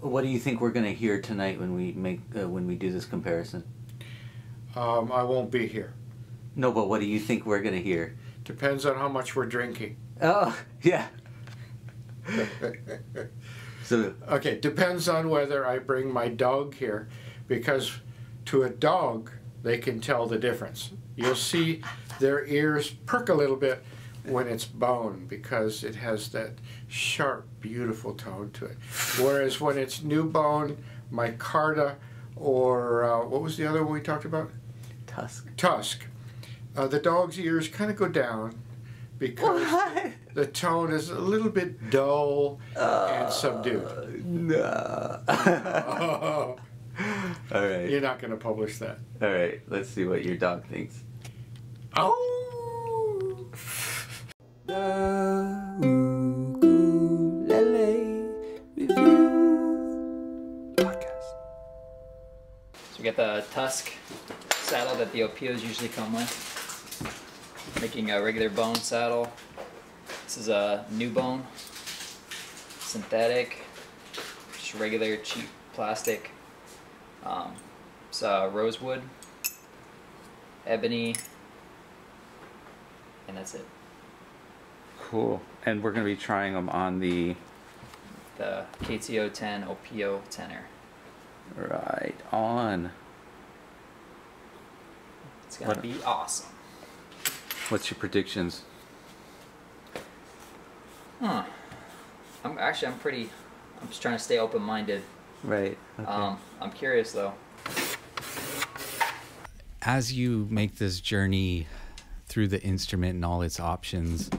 What do you think we're gonna hear tonight when we make uh, when we do this comparison? Um, I won't be here. No, but what do you think we're gonna hear? Depends on how much we're drinking. Oh, yeah. So Okay, depends on whether I bring my dog here, because to a dog, they can tell the difference. You'll see their ears perk a little bit when it's bone because it has that sharp, beautiful tone to it. Whereas when it's new bone, micarta, or uh, what was the other one we talked about? Tusq. Tusq. Uh, the dog's ears kind of go down because What? the tone is a little bit dull and subdued. No. Oh, All right. you're not going to publish that. All right. Let's see what your dog thinks. Oh! So we got the Tusq saddle that the Opios usually come with. Making a regular bone saddle. This is a new bone, synthetic, just regular cheap plastic. Um, it's uh, rosewood, ebony, and that's it. Cool. And we're gonna be trying them on the The KTO 10 Opio tenor. right on. It's gonna be awesome. What's your predictions? Huh. I'm actually I'm pretty. I'm just trying to stay open minded. Right. Um, I'm curious though. as you make this journey through the instrument and all its options,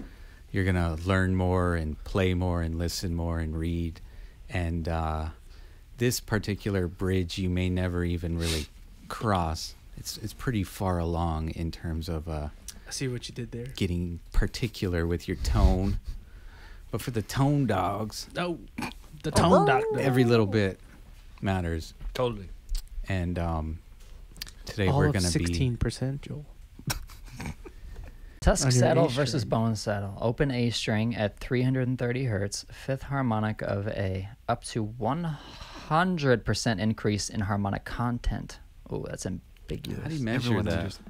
you're gonna learn more and play more and listen more and read. And uh, this particular bridge, you may never even really cross. It's it's pretty far along in terms of uh, I see what you did there. getting particular with your tone. But for the tone dogs, Oh, the tone doctor. every little bit matters. Totally. And um, today All we're gonna be sixteen percent, Joel. Tusq On saddle A versus string. bone saddle. Open A string at 330 hertz, fifth harmonic of A, up to 100% increase in harmonic content. Oh, that's ambiguous. How do you measure Everyone's that? just-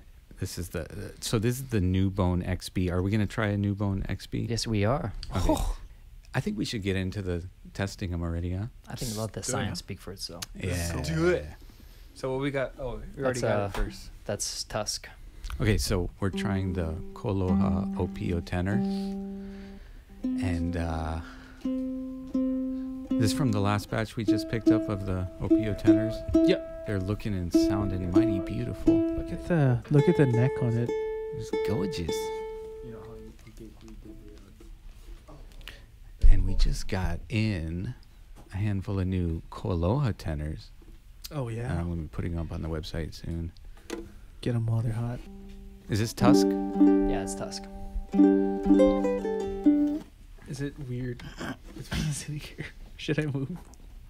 This is the uh, so this is the new Bone XB. Are we gonna try a new Bone XB? Yes, we are. Okay. I think we should get into the testing them already, huh? I think let the do it. science speak for itself. Yeah. do it. So what we got? Oh, we already That's, got uh, it first. That's Tusq. Okay, so we're trying the Koaloha Opio tenor, and uh, this is from the last batch we just picked up of the Opio tenors. Yep. They're looking and sounding mighty beautiful. Look at the look at the neck on it. It's gorgeous. And we just got in a handful of new Koaloha tenors. Oh yeah. I'm going to be putting them up on the website soon. Get them while they're hot. Is this Tusq? Yeah, it's Tusq. Is it weird? It's being sitting here. Should I move?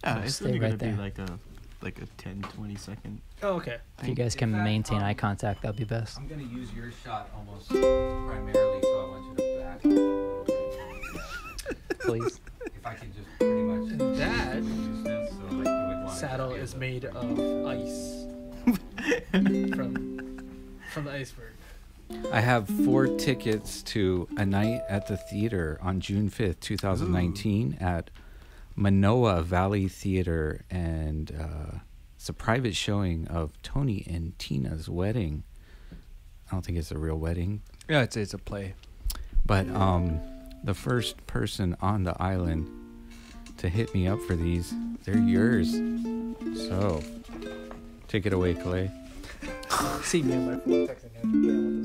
Uh, So it's stay right gonna there. be like a like a 10, 20 second. Oh, okay. If you guys can fact, maintain um, eye contact, that'd be best. I'm going to use your shot almost primarily, so I want you to back up a little bit. Please. If I can just pretty much. That use this, so like you would want saddle to is get made of ice from from the iceberg. I have four tickets to a night at the theater on June 5th, 2019 at Manoa Valley Theater. And uh, it's a private showing of Tony and Tina's wedding. I don't think it's a real wedding, Yeah, it's it's a play. but um, the first person on the island to hit me up for these, they're yours. So take it away, Clay. See me on my phone texting him. Yeah, I want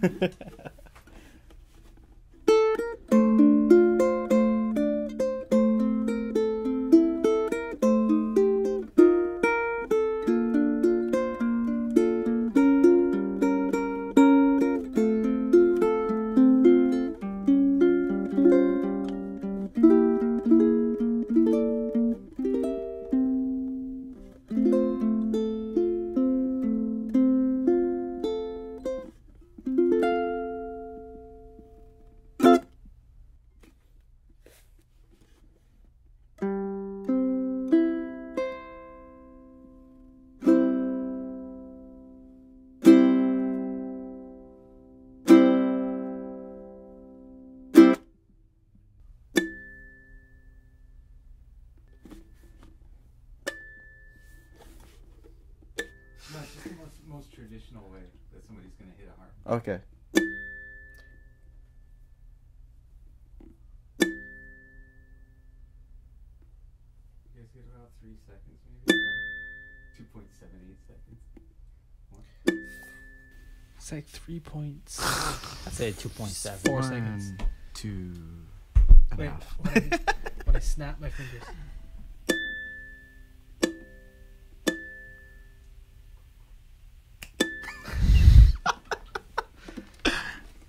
those tickets. gonna hit a harp. Okay. You guys get about three seconds, maybe. Two point seven eight seconds. It's like three points. I'd say 2.7. Four seconds. Two, and a Wait, half. when I, when I snap my fingers.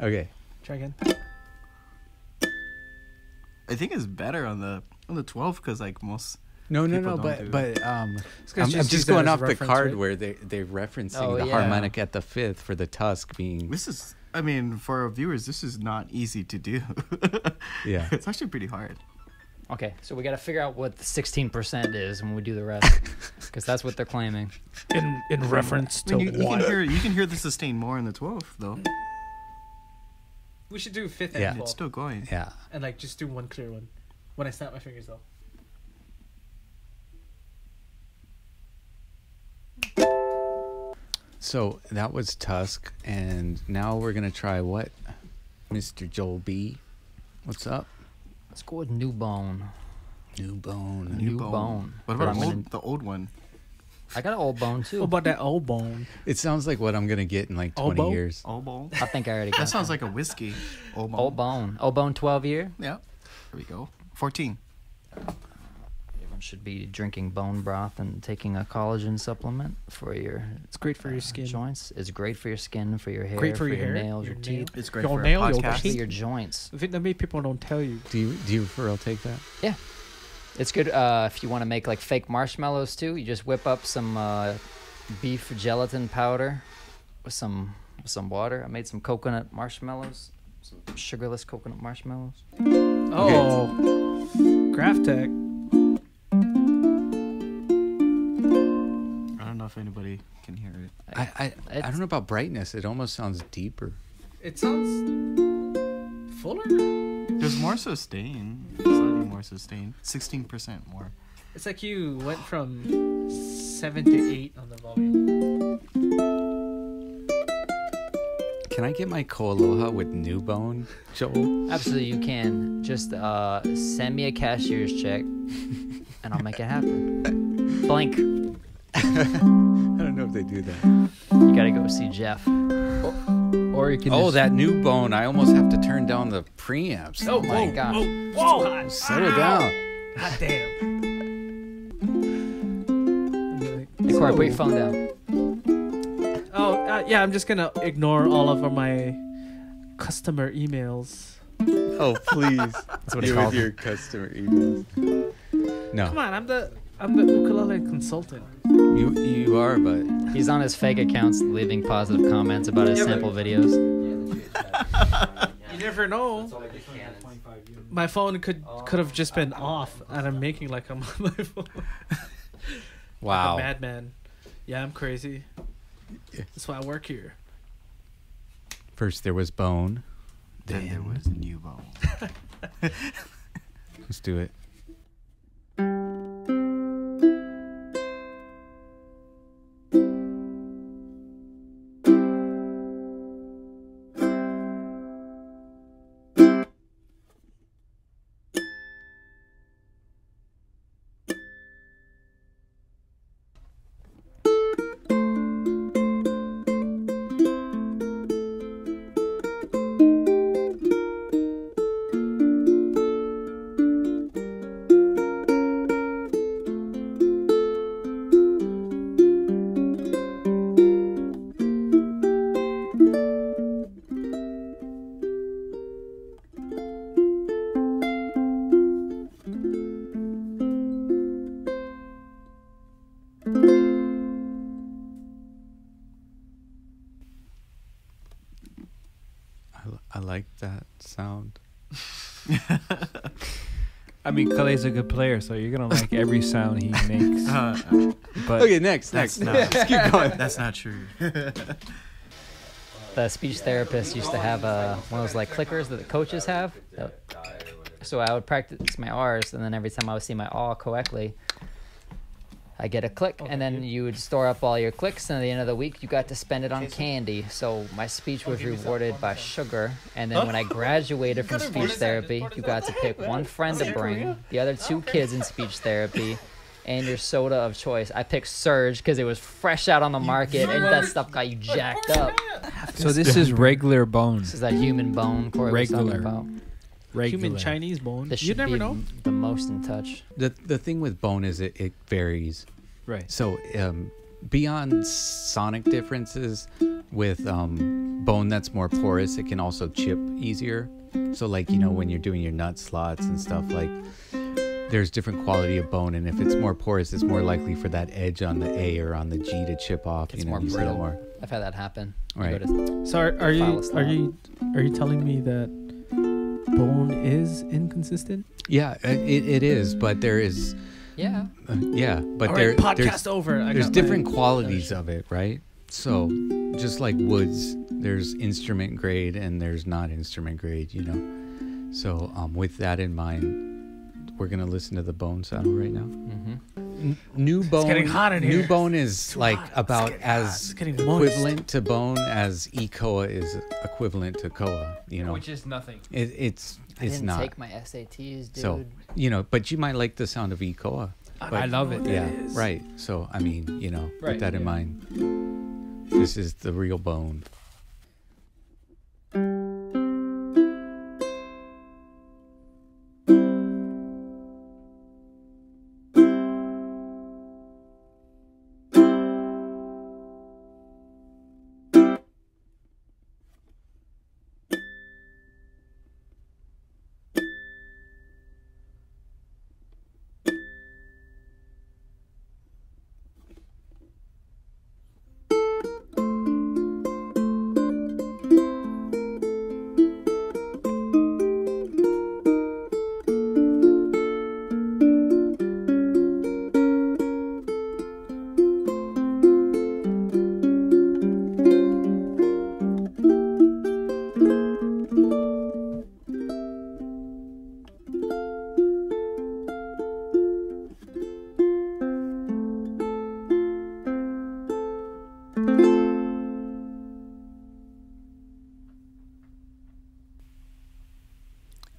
Okay. Try again. I think it's better on the on the 12 because like most. No, no, no, but but um, I'm, I'm just just going off the card right? where they they're referencing Oh, the yeah. harmonic at the fifth for the tusq being This is. I mean, for our viewers, this is not easy to do. Yeah. It's actually pretty hard. Okay, so we got to figure out what the 16% is when we do the rest. Because that's what they're claiming. In in reference I to mean, you, you what? can hear you can hear the sustain more in the 12th though. We should do fifth and Yeah. and It's still going. yeah. and like just do one clear one. When I snap my fingers though. So that was Tusq, and now we're gonna try what, Mr. Joel B. What's up? Let's go with New Bone. New bone. New bone. What about old, gonna- the old one? I got an old bone too. What about that old bone? It sounds like what I'm gonna get in like 20 Oboe? years. Old bone. I think I already got That sounds like a whiskey. Old bone. Old Bone. Old Bone 12 year. Yeah. There we go. 14. Everyone should be drinking bone broth and taking a collagen supplement for your It's great for your uh, skin. joints. It's great for your skin, for your hair, Great for your hair, nails, your your, nail. teeth, It's great Your for nail, a your podcast. for teeth. your joints. Vietnamese people don't tell you. Do you do you for real take that? It's good uh, if you want to make like fake marshmallows too. You just whip up some uh, beef gelatin powder with some with some water. I made some coconut marshmallows, some sugarless coconut marshmallows. Oh, Graph Tech. I don't know if anybody can hear it. I I, I It's- don't know about brightness. It almost sounds deeper. It sounds fuller. There's more sustain. Slightly more sustain. 16% more. It's like you went from seven to eight on the volume. Can I get my Koaloha with new bone, Joel? Absolutely, you can. Just uh, send me a cashier's check, and I'll make it happen. Blank. I don't know if they do that. You gotta go see Jeff. Or you can Oh, just, that new bone. I almost have to turn down the preamps. Oh my gosh! Whoa! Settle down. God damn. Hey, Corey, put your phone down. Oh, uh, yeah, I'm just gonna ignore all of my customer emails. Oh, please. That's what he you calls with your customer emails. No, Come on, I'm the I'm the ukulele consultant. You you are, but He's on his fake accounts leaving positive comments about his Yeah, but- sample videos. You never know. My phone could could have just been off, and I'm making like I'm on my phone. wow. Like a madman. Yeah, I'm crazy. That's why I work here. First there was bone. Then there was new bone. Let's do it. Sound. I mean, Kalei's a good player, so you're gonna like every sound he makes. Uh, But Okay, next, next. not. Let's keep going. That's not true. The speech therapist used to have uh, one of those like clickers that the coaches have. So I would practice my R's, and then every time I would see my R correctly, I get a click, and then you would store up all your clicks, and at the end of the week, you got to spend it on candy. So my speech was rewarded by sugar, and then when I graduated from speech therapy, you got to pick one friend to bring, the other two kids in speech therapy, and your soda of choice. I picked Surge because it was fresh out on the market, and that stuff got you jacked up. So this is regular bone. This is that human bone Corey was talking Regular. about. Regular. Human Chinese bone. This You should never be know. the most in touch. The the thing with bone is it, it varies. Right. So um, beyond sonic differences with um, bone that's more porous, it can also chip easier. So like you know when you're doing your nut slots and stuff like there's different quality of bone and if it's more porous it's more likely for that edge on the A or on the G to chip off. It's you know, more you see that brittle. more. I've had that happen. You Right. to- So are, are you are you are you telling me that bone is inconsistent? Yeah, it, it is, but there is yeah. uh, yeah, but All there right, podcast there's over. I there's different my- qualities of it, right? So, just like woods, there's instrument grade and there's not instrument grade, you know. So, um, with that in mind, we're gonna listen to the bone saddle right now. Mm-hmm. N- new bone, getting hot in new bone is like hot. It's about getting as It's getting equivalent to bone as Ekoa is equivalent to koa. You know, Which is nothing. it, it's I it's didn't not. take my SATs, dude. So, you know, but you might like the sound of Ekoa. I But- love it. Yeah, right. So, I mean, you know, Right, with that in mind, this is the real bone.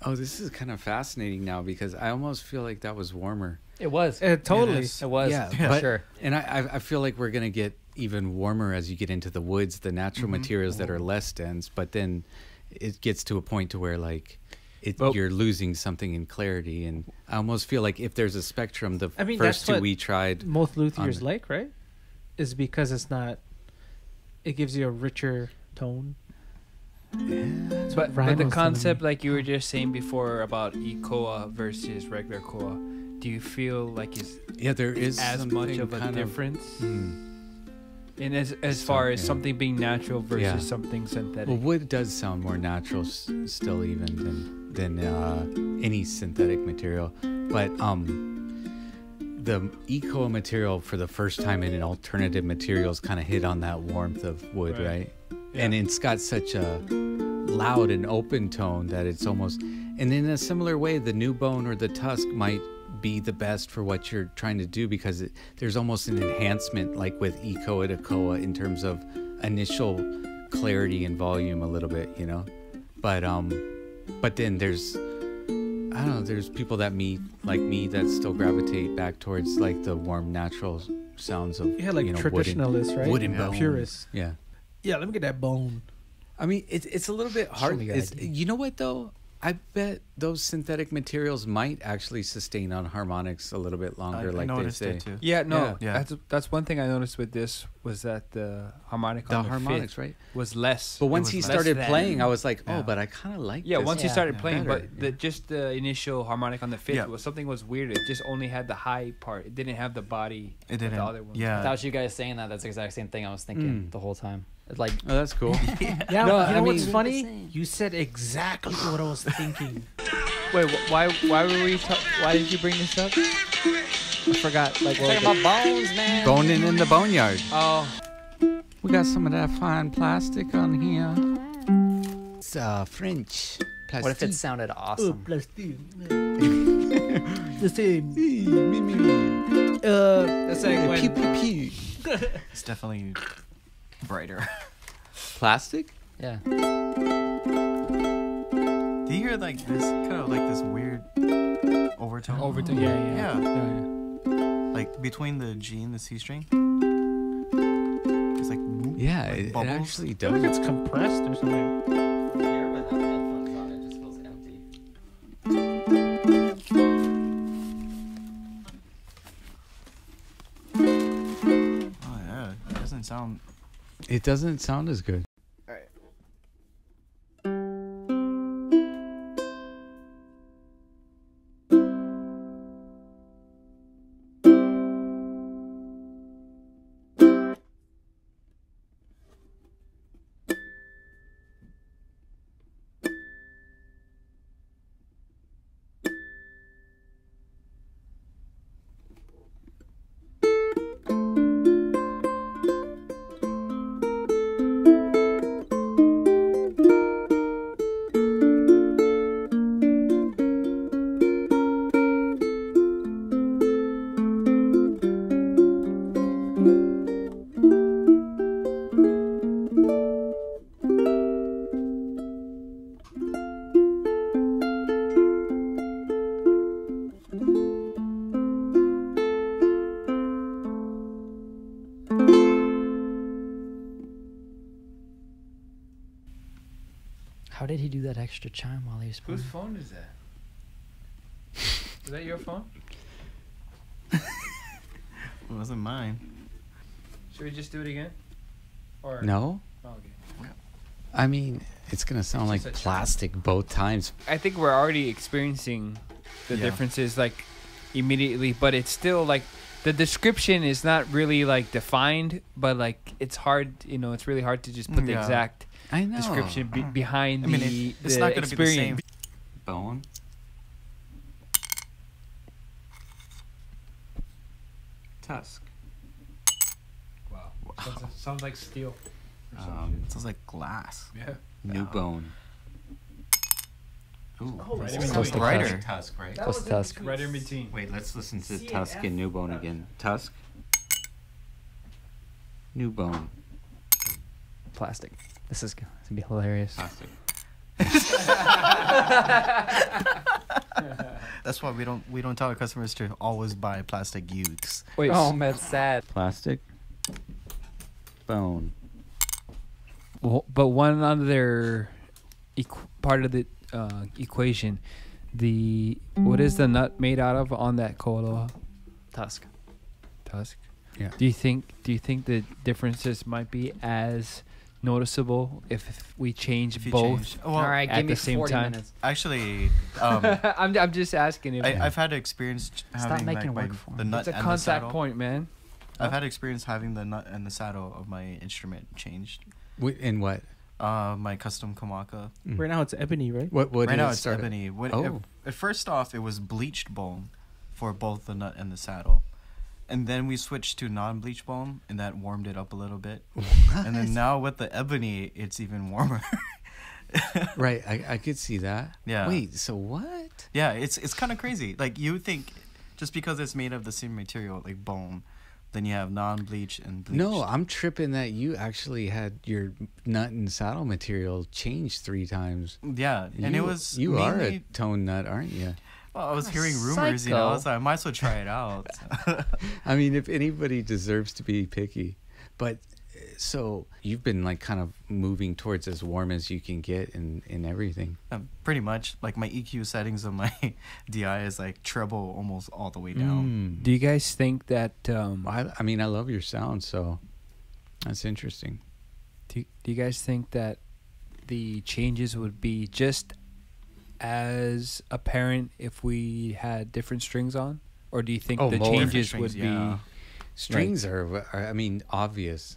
Oh, this is kind of fascinating now because I almost feel like that was warmer. it was. Uh, totally. is. It was. Yeah, for but- sure. And I, I I feel like we're gonna get even warmer as you get into the woods, the natural materials that are less dense. But then it gets to a point to where like it, Well- you're losing something in clarity. And I almost feel like if there's a spectrum, the I mean, first two we tried. Most luthiers on- like, right? Is because it's not. It gives you a richer tone. But, but the concept, like you were just saying before about Ekoa versus regular koa, do you feel like it's Yeah, there is as much of a kind difference? Hmm. And as as far as something being natural versus Yeah. something synthetic. Well, wood does sound more natural s- still, even than than uh, any synthetic material. But um, the eco material for the first time in an alternative materials kind of hit on that warmth of wood, Right. right? And it's got such a loud and open tone that it's almost. And in a similar way, the new bone or the tusk might be the best for what you're trying to do because it, there's almost an enhancement, like with eco to koa, in terms of initial clarity and volume a little bit, you know. But um, but then there's I don't know. There's people that meet like me that still gravitate back towards like the warm, natural sounds of Yeah, like you know wooden. right? wooden yeah. bone. Purists. Yeah. Yeah, let me get that bone. I mean, it's it's a little bit hard. me your you know what though? I bet those synthetic materials might actually sustain on harmonics a little bit longer, I like they noticed say. it too. yeah, no, Yeah. Yeah. that's that's one thing I noticed with this was that the harmonic The on the harmonics, fifth right? was less. But once he less started than- playing, I was like, oh, Yeah. but I kind of like. Yeah, this. once he started Yeah. playing, Better, but the, just the initial harmonic on the fifth Yeah. was something was weird. It just only had the high part. It didn't have the body. It of didn't. The other one. Yeah. Without you guys saying that, that's the exact same thing I was thinking Mm. the whole time. It's like Oh, that's cool. Yeah, No, you know I what's funny? You said exactly what I was thinking. Wait, wh- why? Why were we? Ta- why did you bring this up? I forgot. Like, what talking about bones, man. Boning in the boneyard. Oh, We got some of that fine plastic on here. It's uh, French. Plastic. What if it sounded awesome? plastic. the same. Uh, was saying when- pew, pew, pew. It's definitely brighter. Plastic? Yeah. Do you hear like this kind of like this weird overtone? Overton. Yeah, yeah, Yeah. yeah. yeah. Like between the G and the C string. It's like Yeah, like it, it actually I feel like does. it's compressed or something. It doesn't sound as good. Extra chime while he was playing? Whose phone is that? Is that your phone? It wasn't mine. Should we just do it again? Or No? Oh, okay. I mean, it's going to sound like It's just a plastic both times. I think we're already experiencing the Yeah. differences like immediately, but it's still like the description is not really like defined, but like it's hard, you know, it's really hard to just put the exact I know. description be- behind I mean, the, it, it's the not going to be the same. experience. Bone. Tusq. Wow. Sounds, sounds like steel. Um, It sounds like glass. Yeah. new Yeah. bone. Ooh, Oh, right in is between. brighter. Tusq. Tusq, right? Close to Tusq. Right in between. Wait, let's listen to C Tusq and New Bone again. Tusq. New Bone. Plastic. This is gonna be hilarious. Plastic. That's why we don't we don't tell our customers to always buy plastic youths. Wait. Oh s- man, it's sad. Plastic. Bone. w- but one other equ- part of the uh, equation, the what is the nut made out of on that Koaloha Tusq. tusq? Yeah. Do you think do you think the differences might be as noticeable if we change If both? change. Well, All right, at give me the same 40 time. minutes. Actually, um, I'm I'm just asking if I, I've had experience ch- Stop having making like work my, for the him. nut it's a and the contact saddle. point, man. I've had experience having the nut and the saddle of my instrument changed. Wait, in what? Uh, my custom Kamaka. Mm. Right now it's ebony, right? What? What right did now it it's start at? ebony. When, Oh. at, at first off, it was bleached bone for both the nut and the saddle, and then we switched to non-bleach bone, and that warmed it up a little bit. And then now with the ebony, it's even warmer. Right, I, I could see that. Yeah. Wait, so what? yeah, it's it's kind of crazy. Like you think, just because it's made of the same material, like bone, then you have non-bleach and bleached. No, I'm tripping that you actually had your nut and saddle material changed three times. Yeah, and you, it was you are a mainly- tone nut, aren't you? Well, I was hearing rumors, you know. I was psycho. like, I might as well try it out. I mean, if anybody deserves to be picky, but uh, so you've been like kind of moving towards as warm as you can get in in everything. um, pretty much, like my EQ settings on my DI is like treble almost all the way down. Mm. Do you guys think that? Um, I, I mean, I love your sound, so that's interesting. do, do you guys think that the changes would be just as apparent if we had different strings on, or do you think Oh, the changes Different would strings, yeah. be? Strings are, are, I mean, obvious.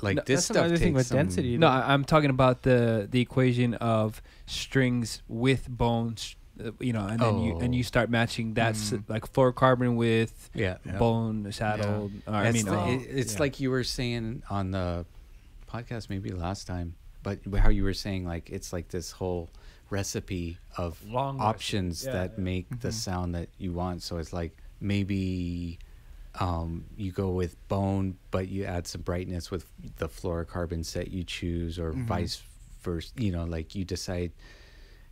Like No, this That's stuff another thing takes with some- density. No. I- I'm talking about the the equation of strings with bones. uh, You know, and then you and you Oh. start matching that's Mm. like fluorocarbon with Yeah, yeah. bone saddle. Or, I mean, the- uh, it- it's yeah. like you were saying on the podcast maybe last time, but how you were saying like it's like this whole recipe of Long options Yeah, that yeah. make the Mhm. sound that you want. So it's like maybe um, you go with bone, but you add some brightness with the fluorocarbon set you choose, or Mhm. vice versa. You know, like you decide.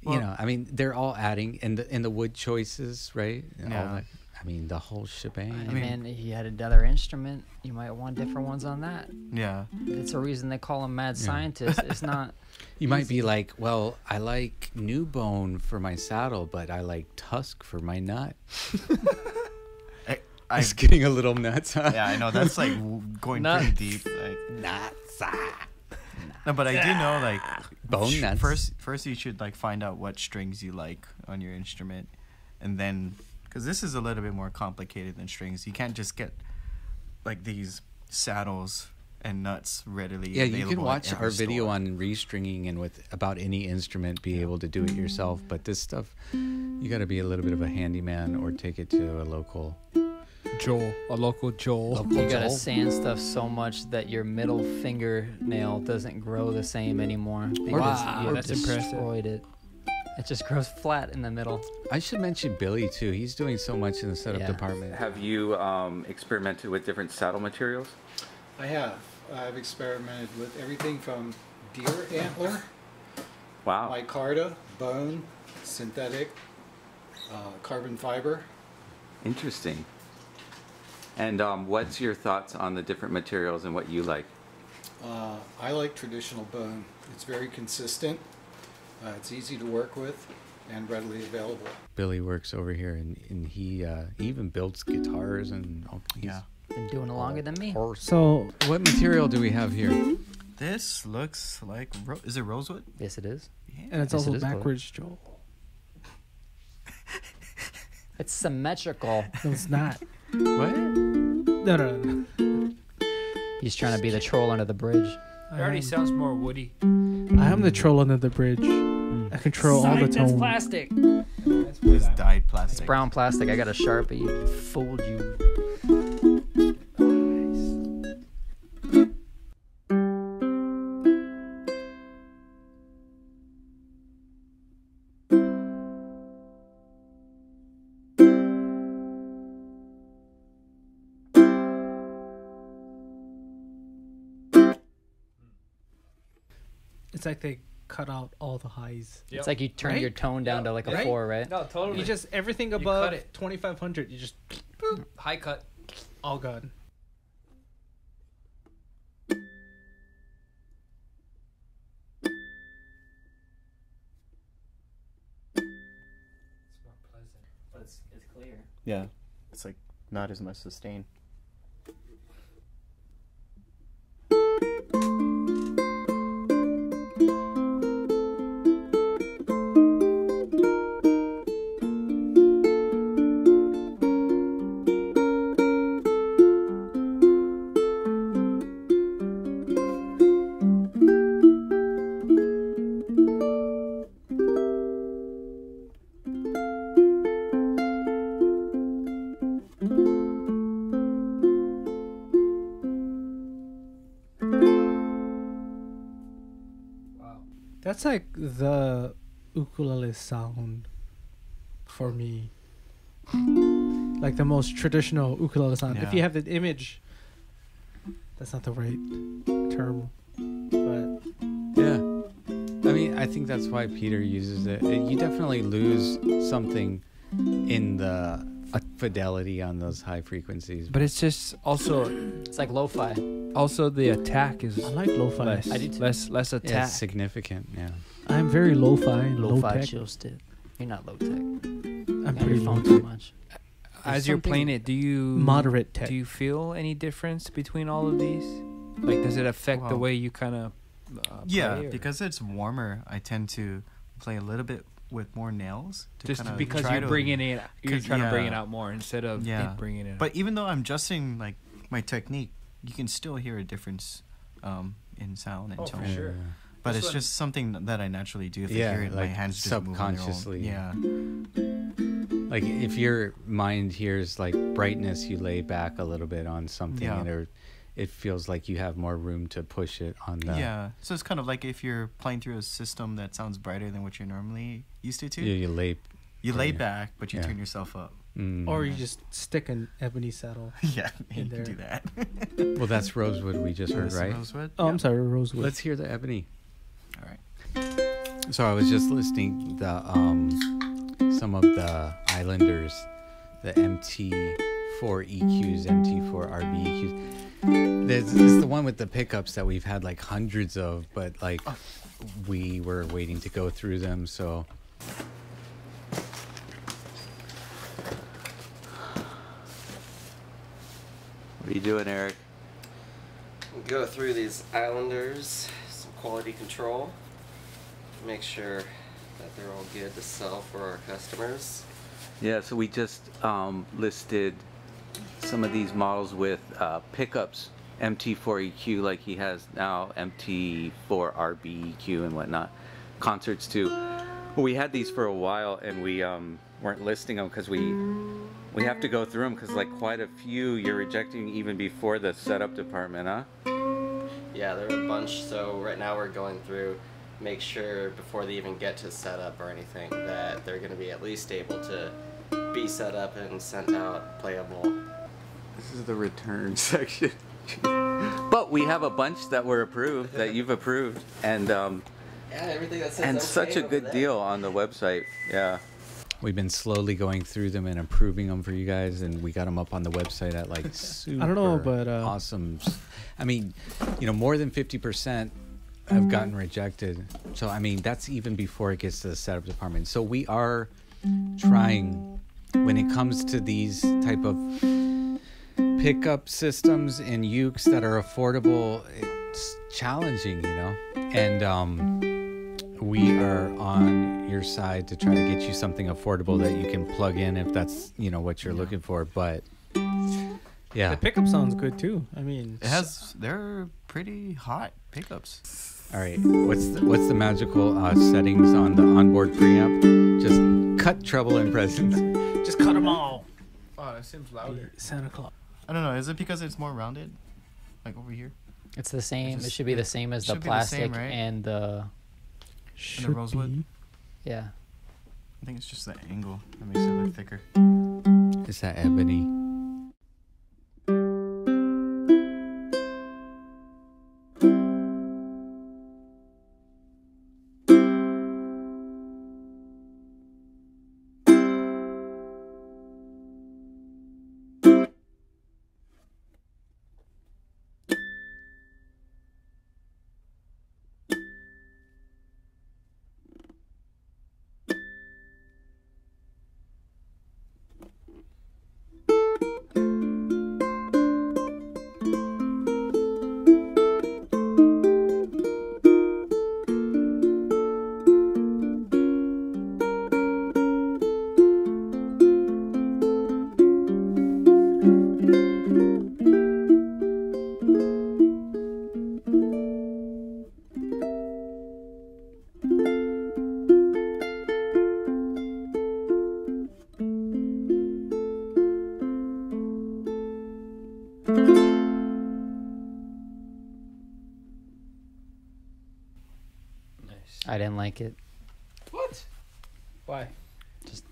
Well- you know, I mean, they're all adding, and the and the wood choices, right? And all Yeah. that- I mean, the whole shebang. I mean- mean, if you had another instrument, you might want different ones on that. Yeah. It's a reason they call them mad Yeah. scientists. It's not. You might be like, well, I like new bone for my saddle, but I like tusq for my nut. I, I I, was getting a little nuts. Huh? yeah, I know that's like going Nuts. pretty deep. Like, nuts. ah. no, but I do know like Bone sh- nuts. First, first you should like find out what strings you like on your instrument, and then because this is a little bit more complicated than strings, you can't just get like these saddles and nuts readily. Yeah, you can watch every our video on restringing and with about any instrument be able to do it yourself. But this stuff, you got to be a little bit of a handyman or take it to a local. Joel, a local Joel. Local You gotta Joel. sand stuff so much that your middle fingernail doesn't grow the same anymore because Wow, you that's impressive. destroyed it. It just grows flat in the middle. I should mention Billy too. He's doing so much in the setup Yeah. department. Have you um, experimented with different saddle materials? I have. I've experimented with everything from deer antler, Wow. micarta, bone, synthetic, uh, carbon fiber. Interesting. And um, what's your thoughts on the different materials and what you like? Uh, I like traditional bone. It's very consistent. Uh, it's easy to work with and readily available. Billy works over here and, and he, uh, even builds guitars and all. he's- Yeah. Been doing it longer than me. So What material do we have here? This looks like ro- is it rosewood? Yes, it is. and it's Yes, also is colored. backwards, Joel. It's symmetrical. No, it's not. What? No, no, no. no. He's trying to be the troll under the bridge. It already sounds more woody. I am the troll under the bridge. Hmm. I control all the tone. plastic. This dyed plastic. It's brown plastic. I got a sharpie. Fooled you. It's like they cut out all the highs. It's like you turn Right? your tone down to like a Right? four, right? No, totally. You just everything above 2500, you just high cut. all gone. It's more pleasant. But it's, it's clear. Yeah, it's like not as much sustain. That's like the ukulele sound for me. Like the most traditional ukulele sound. If you have the image, that's not the right term, but Yeah. I mean, I think that's why Peter uses it. Uh, You definitely lose something in the uh, fidelity on those high frequencies. But it's just also It's like lo-fi. Also the attack is I like lo-fi. less. I do too. Less less yeah, attack. it's significant. Yeah. I'm very lo-fi, low Lo-fi tech. chill stick. You're not low tech. I'm Got pretty your phone low too tech. much. As you're something- playing it, do you Moderate tech. Do you feel any difference between all of these? Like, does it affect the Well, way you kind of? Uh, Yeah, play, or- because it's warmer, I tend to play a little bit with more nails. To just kinda because try you're to- bringing it, you're 'cause, trying to bring it yeah. out more instead of Yeah. it bringing it. But even though I'm adjusting like my technique, you can still hear a difference um, in sound and Oh, for tone. sure. But This it's one- just something that I naturally do. If Yeah, I hear it, my like hands just move on their own. subconsciously. Yeah. Like if your mind hears like brightness, you lay back a little bit on something, Yeah. and or it feels like you have more room to push it on the. Yeah. So it's kind of like if you're playing through a system that sounds brighter than what you're normally used to. to You, you lay. you lay back, but you Yeah. turn yourself up. Mm. Or you just stick an ebony saddle. yeah, you In can there. do that. well, that's rosewood we just heard, right? rosewood? Oh, Yeah. I'm sorry, rosewood. Let's hear the ebony. All right. So I was just listening the um some of the Islanders, the MT4 EQs, MT4 RB EQs. There's this is the one with the pickups that we've had like hundreds of, but like we were waiting to go through them. So What are you doing, Eric? go through these islanders, some quality control, make sure that they're all good to sell for our customers. Yeah, so we just um, listed some of these models with uh, pickups, MT4 EQ like he has now, MT4 RB EQ and whatnot, concerts too. Well, we had these for a while and we um, weren't listing them because we we have to go through them because like quite a few you're rejecting even before the setup department, huh? Yeah, there are a bunch, so right now we're going through, make sure before they even get to setup or anything that they're going to be at least able to be set up and sent out playable. This is the return section. but we have a bunch that were approved that you've approved and um, Yeah, everything that says and okay such a good there. deal on the website. Yeah. We've been slowly going through them and improving them for you guys, and we got them up on the website at like super don't know, but, uh, awesome. I mean, you know, more than fifty percent have gotten rejected. So I mean, that's even before it gets to the setup department. So we are trying when it comes to these type of pickup systems and ukes that are affordable. It's challenging, you know, and um, we are on your side to try to get you something affordable that you can plug in if that's you know what you're looking for. But yeah, The pickup sounds good too. I mean, It has. They're pretty hot pickups. All right. What's the, what's the magical uh, settings on the onboard preamp? Just cut treble and presence. just cut them all. Oh, that seems louder. Santa Claus. I don't know. Is it because it's more rounded, like over here? It's the same. It just- should be the same as the should be the same, plastic right? and the Should rosewood? be. yeah. I think it's just the angle that makes it look thicker. Is that ebony?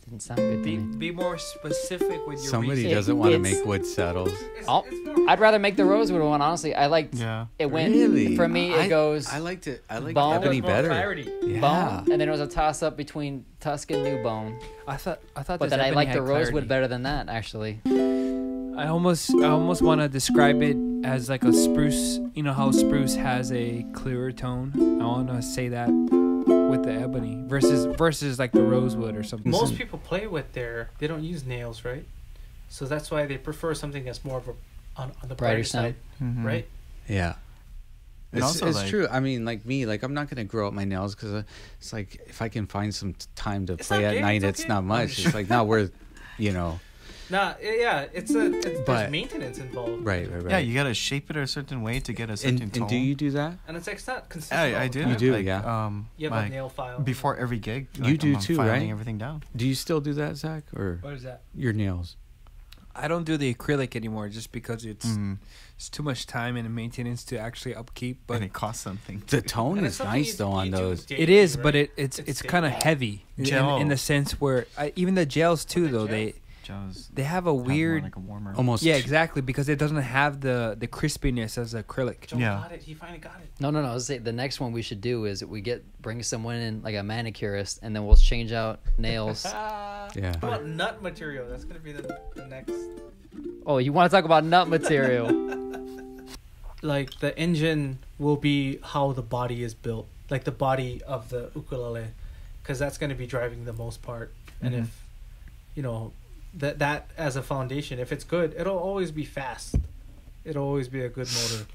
Didn't sound good to Be, me. be more specific with your Somebody reasoning. doesn't want to it's- make wood saddles. I'll, I'd rather make the rosewood one. Honestly, I liked. Yeah. It went Really? for me. It I- goes I liked it. I like Bone. ebony More better. clarity. Yeah. bone, and then it was a toss up between Tusq and New Bone. I thought I thought But this then I ebony like had the rosewood clarity. better than that, actually. I almost I almost want to describe it as like a spruce. You know how spruce has a clearer tone. I want to say that with the ebony versus versus like the rosewood or something. Most people play with their. They don't use nails, right? So that's why they prefer something that's more of a on, on the Brighter brighter side. side, Mhm. right? Yeah. And It's, also, it's like- true. I mean, like me, like I'm not gonna grow up my nails because uh, it's like if I can find some time to play at gay, night, it's it's not much. It's like not worth, you know. Nah, yeah, it's a. It's, But- there's maintenance involved. Right, right, right. Yeah, you gotta shape it a certain way to get a certain and, tone. and do you do that? And it's like it's not consistent. I, I do. You do, like, yeah. Um, You have a nail file. before every gig. You like, do I'm too, filing right? Everything down. Do you still do that, Zach, or What is that? your nails? I don't do the acrylic anymore just because it's Mm. it's too much time and maintenance to actually upkeep. But and it costs something. The tone is nice though on those. daily, it is, but it it's It's it's, kind of heavy in, in the sense where I, even the gels too, the though gel? they gels. They have a have more weird. like a warmer. Almost. Yeah, exactly, because it doesn't have the the crispiness as acrylic. Joe Yeah. got it. He finally got it. No, no, no. I was saying the next one we should do is we get bring someone in like a manicurist, and then we'll change out nails. Yeah. How about nut material? That's gonna be the, the next. oh, you want to talk about nut material? like the engine will be how the body is built, like the body of the ukulele, because that's going to be driving the most part. And Mhm. if you know that that as a foundation, if it's good, it'll always be fast. It'll always be a good motor.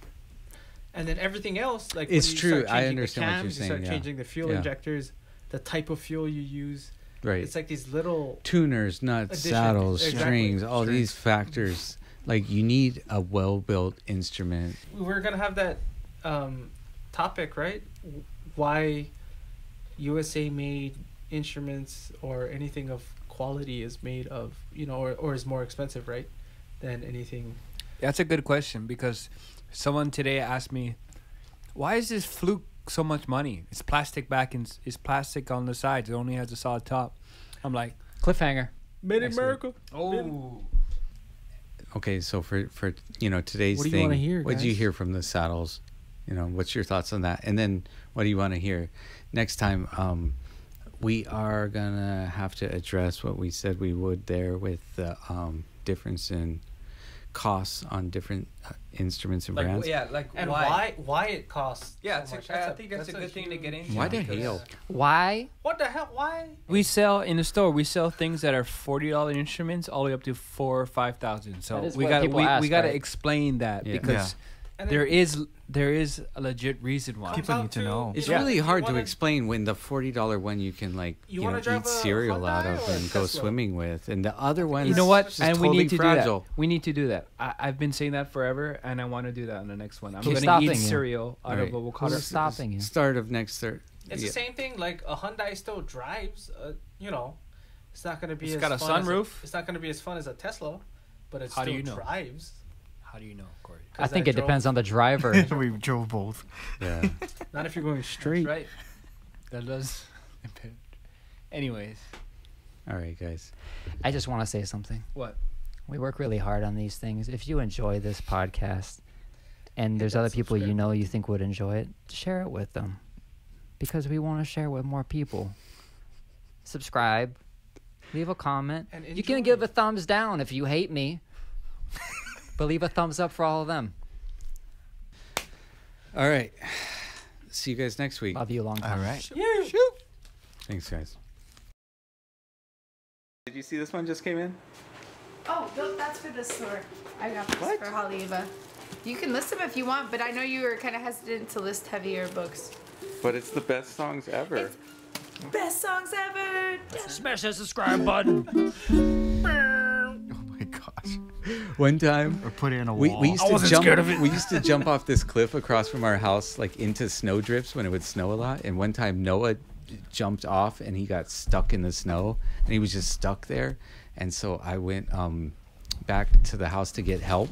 And then everything else, like It's you true. start I changing understand the what you're cams, you start yeah. changing the fuel Yeah. injectors, the type of fuel you use. Right. It's like these little tuners, nuts, saddles, Exactly. strings, all Strings. these factors. Like you need a well-built instrument. we're gonna have that um, topic, right? Why USA made instruments or anything of quality is made of, you know, or, or is more expensive, right? Than anything. That's a good question because someone today asked me, "Why is this fluke so much money? It's plastic back and it's plastic on the sides. It only has a solid top." I'm like, Cliffhanger. Made in America. "Oh, Okay, so for for you know today's What do you thing, wanna hear, what did you hear from the saddles? You know, what's your thoughts on that? And then what do you want to hear next time? Um, we are gonna have to address what we said we would there with the um, difference in costs on different uh, instruments and like brands. yeah, like And why?" why why it costs? Yeah, so it's much. a, I think that's, a good thing to get into. Why the hell? Why? What the hell? Why? We sell in the store. We sell things that are forty dollar instruments all the way up to four or five thousand. So we got we, ask, we got to right? explain that Yeah. because And there it is there is a legit reason why. People need to know. It's you know, really hard to wanna- explain when the forty dollar one you can like You you, know eat cereal out of and go Tesla? swimming with, and the other one You know what? is And we need to fragile. do that. We need to do that. I, I've been saying that forever, and I want to do that on the next one. I'm going to eat stopping you? cereal out Right. of avocado. Who's stopping you? Start of next third. It's yeah. the same thing. Like a Hyundai still drives. Uh, you know, it's not gonna be. It's as got a fun as sunroof. it's not gonna be as fun as a Tesla, but it How do still you know? drives. How do you know, Corey? I think it drove- depends on the driver. we drove both. Yeah. Not if you're going straight. Right. That does. Anyways, All right, guys. I just want to say something. what? We work really hard on these things. If you enjoy this podcast and there's that other people you subscribe know you think would enjoy it, share it with them. Because we want to share with more people. Subscribe, leave a comment. And You can enjoy. give a thumbs down if you hate me. But leave a thumbs up for all of them. All right. See you guys next week. Love you a long time. All right. Thanks, guys. Did you see this one just came in? Oh, no, that's for the store. I got this What? for Haliva. You can list them if you want, but I know you were kind of hesitant to list heavier books. But it's the best songs ever. It's- Best songs ever. Smash that subscribe button. Oh my gosh. One time, Or put it in a we, wall. we used to jump. We used to jump off this cliff across from our house, like into snowdrifts when it would snow a lot. And one time, Noah jumped off and he got stuck in the snow, and he was just stuck there. And so I went um, back to the house to get help.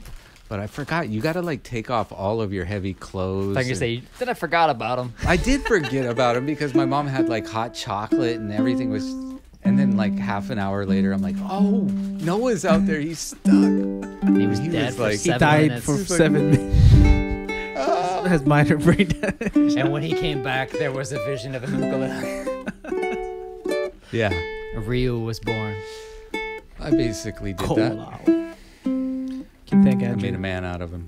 But I forgot you got to like take off all of your heavy clothes. Like you say, then I forgot about them. I did forget about him because my mom had like hot chocolate and everything was. And then like half an hour later, I'm like, oh, Noah's out there. He's stuck. He was He dead was for like- He seven died minutes. for It's like- seven minutes. Has minor brain damage. and when he came back, there was a vision of an ukulele. Yeah, Ryu was born. I basically did that. Can thank I made a man out of him.